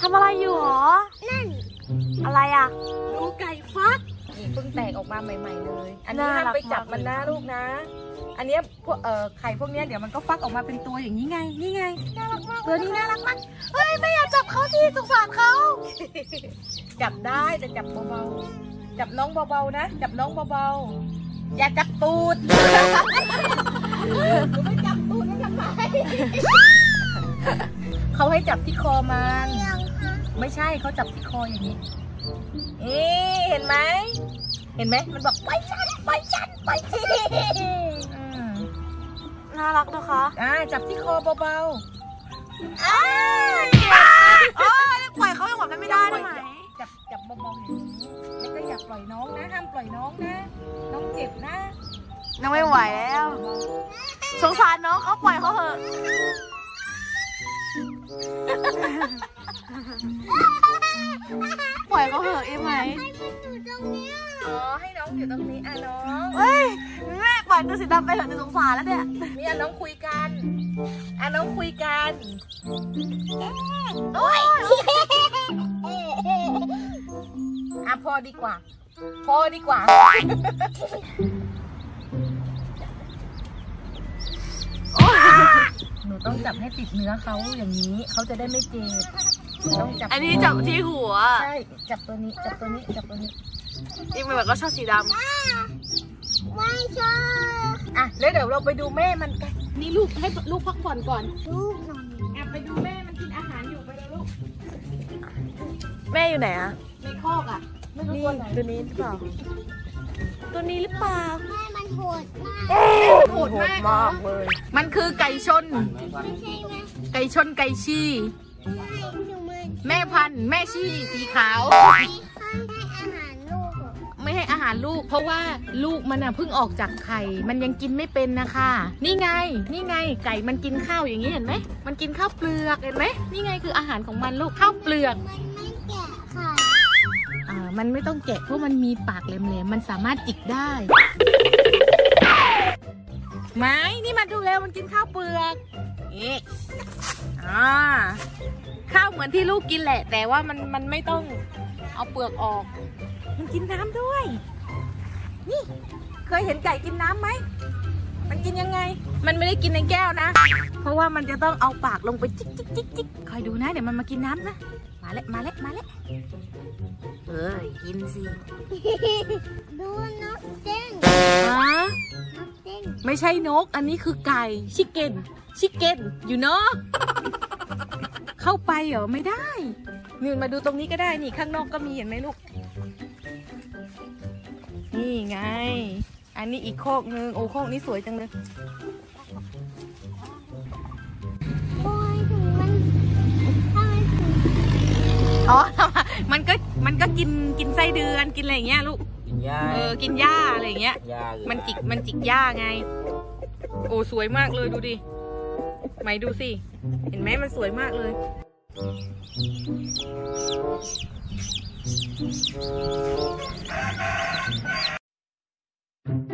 ทำอะไรอยู่หรอ นั่น อะไรอะดูไก่ฟักนี่เพิ่งแตกออกมาใหม่ ๆ เลย อันนี้น่าห้ามรักไปจับมากมันนะเลยลูกนะ อันเนี้ยพวกเอ่อไข่พวกเนี้ยเดี๋ยวมันก็ฟักออกมาเป็นตัวอย่างนี้ไง นี่ไง น่ารักมากตัวนี้น่ารักมาก เฮ้ยไม่อยากจับเขาสิสงสารเขา จับได้แต่จับเบาๆ จับน้องเบาๆนะ จับน้องเบาๆ อย่าจับตูดหนูไม่จับตูดแล้วทำไม เขาให้จับที่คอมันยังคะไม่ใช่เขาจับที่คออย่างนี้เอ๊ะเห็นไหม เห็นไหมมันบอกไปฉันไปฉันไปฉันอืมน่ารักนะคะอ่าจับที่คอเบาเอ้ยปล่อยเขาอย่างแบบนั้นไม่ได้ได้ไหมๆจับจับเบาๆอย่างนี้แล้วก็อย่าปล่อยน้องนะห้ามปล่อยน้องนะน้องเจ็บนะน้องไม่ไหวแล้ว สงสารน้องเขาปล่อยเขาเถอะ ปล่อยเขาเถอะเอ็มไหมอยู่ตรงเนี้ยอ๋อให้น้องอยู่ตรงนี้อะน้องเฮ้ยแม่ปล่อยตัวสีดำไปเถอะจะสงสารแล้วเนี่ยนี่อะน้องคุยกันอะน้องคุยกันโอ้ยอะพอดีกว่า พอดีกว่าหนู ต้องจับให้ติดเนื้อเขาอย่างนี้เขาจะได้ไม่เจ็บหนูต้องจับอันนี้จับที่หัว ใช่จับตัวนี้จับตัวนี้จับตัวนี้อีกแบบก็ชอบสีดไม่ชอบอะแล้วเดี๋ยวเราไปดูแม่มันกันนี่ลูกให้ลูกพักผ่อนก่อนลูกหน่อยอะไปดูแม่มันกินอาหารอยู่ไปเลยลูกำแม่อยู่ไหนอะในคอกอะไม่รู้นี่ตัวไหนตัวนี้หรือเปล่า ตัวนี้หรือเปล่าแม่มันโหดมากโหดมากมากเลย มันคือไก่ชน ไม่ใช่ไหมไก่ชนไก่ชีให้ดูมือแม่พันธุ์แม่ชีสีขาวให้ให้อาหารลูกเหรอไม่ให้อาหารลูก เพราะว่าลูกมันอะเพิ่งออกจากไข่ มันยังกินไม่เป็นนะคะ นี่ไง นี่ไง ไก่มันกินข้าวอย่างนี้เห็นไหม มันกินข้าวเปลือกเห็นไหม นี่ไงคืออาหารของมันลูกข้าวเปลือก มัน มันไม่ต้องแกะเพราะมันมีปากแหลมๆมันสามารถจิกได้ไหมนี่มาดูแล้วมันกินข้าวเปลือกนี่อ่าข้าวเหมือนที่ลูกกินแหละ แต่ว่ามันมันไม่ต้องเอาเปลือกออก มันกินน้ำด้วย นี่ เคยเห็นไก่กินน้ำไหม มันกินยังไง มันไม่ได้กินในแก้วนะ เพราะว่ามันจะต้องเอาปากลงไปจิกจิกจิกจิกคอยดูนะ เดี๋ยวมันมากินน้ำนะ มาแล้วมาแล้วมาแล้วเอ้ยกินสิ ดูนกเต้นฮะนกเต้นไม่ใช่นก อันนี้คือไก่ชิคเก้นชิคเก้นอยู่เนาะเข้าไปเหรอไม่ได้นี่มาดูตรงนี้ก็ได้นี่ข้างนอกก็มีเห็นไหมลูก นี่ไง อันนี้อีกโคกนึงโอ้โคกนี้สวยจังเลยโอ้ยถึงมันถ้ามันถึงอ๋อ มันก็มันก็กินกินไส้เดือนกินอะไรอย่างเงี้ยลูกกินหญ้าเออกินหญ้าอะไรอย่างเงี้ย หญ้าหรือมันจิกมันจิกหญ้าไง โอ้สวยมากเลยดูดิไหมดูสิ เห็นไหมมันสวยมากเลยเ